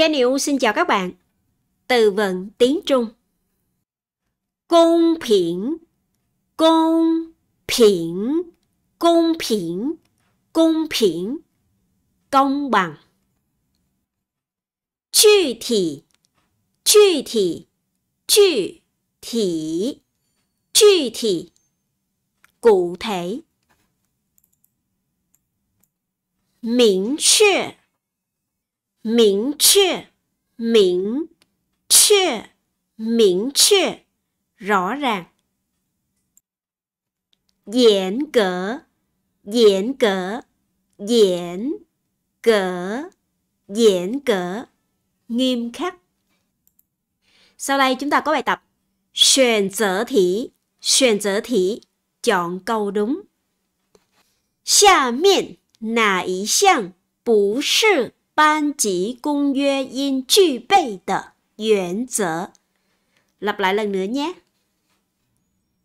Jenny xin chào các bạn. Từ vựng tiếng Trung. Công phiển Công phiển Công phiển Công phiển Công bằng. Cụ thể, cụ thể, cụ thể, cụ thể, Cụ thể. Miễn 确明确明确明确 rõ ràng Diễn cỡ Diễn cỡ Diễn cỡ Diễn cỡ Nghiêm khắc Sau đây chúng ta có bài tập Xuyên dở thị Xuyên dở thị Chọn câu đúng 下面哪一项不是 班级公约应具备的原则？Lặp lại lần nữa nhé.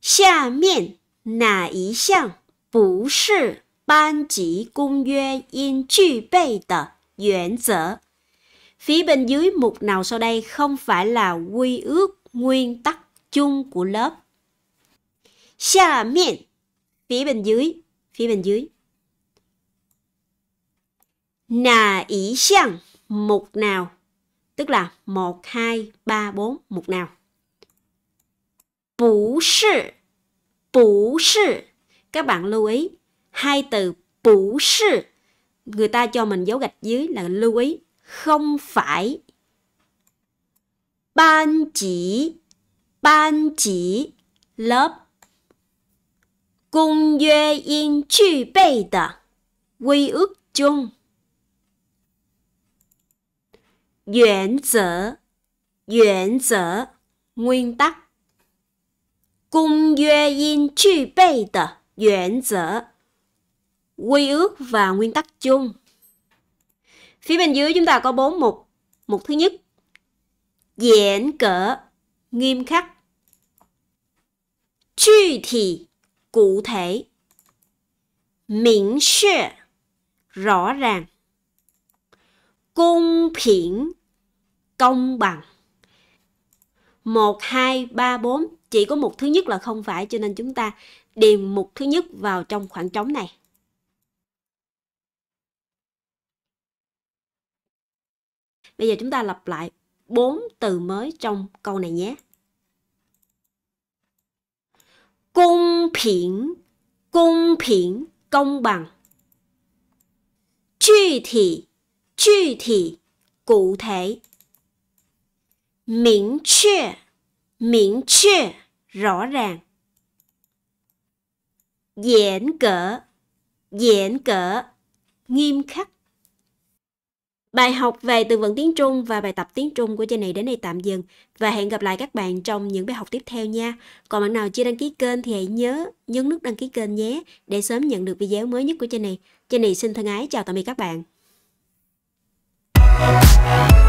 下面哪一项不是班级公约应具备的原则？Phía bên dưới mục nào sau đây không phải là quy ước nguyên tắc chung của lớp? 下面 phía bên dưới, phía bên dưới. Nà ý xiang mục nào? Tức là 1, 2, 3, 4 mục nào. Bú sư Bú sư Các bạn lưu ý hai từ bú sư người ta cho mình dấu gạch dưới là lưu ý không phải. Ban chỉ ban chỉ lớp. Công yue yên chư bê quy ước chung. Nguyên zở nguyên zở Nguyên tắc. Cung yue yin chu bei de yuán zở Quy ước và nguyên tắc chung. Phía bên dưới chúng ta có bốn mục. Mục thứ nhất. Diễn cỡ. Nghiêm khắc. Chu thị. Cụ thể. Miễn rõ ràng cung phiển công bằng 1, 2, 3, 4 chỉ có một thứ nhất là không phải cho nên chúng ta điền một thứ nhất vào trong khoảng trống này Bây giờ chúng ta lặp lại bốn từ mới trong câu này nhé. cung phiển, công phiển, công bằng. Cụ thể, cụ thể cụ thể minh确明确 rõ ràng diễn cỡ diễn cỡ nghiêm khắc Bài học về từ vựng tiếng Trung và bài tập tiếng Trung của trên này đến đây tạm dừng và hẹn gặp lại các bạn trong những bài học tiếp theo nha. Còn bạn nào chưa đăng ký kênh thì hãy nhớ nhấn nút đăng ký kênh nhé để sớm nhận được video mới nhất của trên này. Trên này xin thân ái chào tạm biệt các bạn. Thank